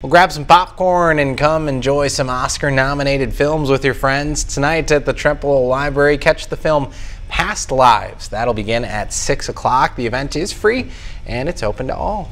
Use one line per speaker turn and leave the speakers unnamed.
Well, grab some popcorn and come enjoy some Oscar nominated films with your friends. Tonight at the Trempealeau Library, catch the film Past Lives. That'll begin at 6 o'clock. The event is free and it's open to all.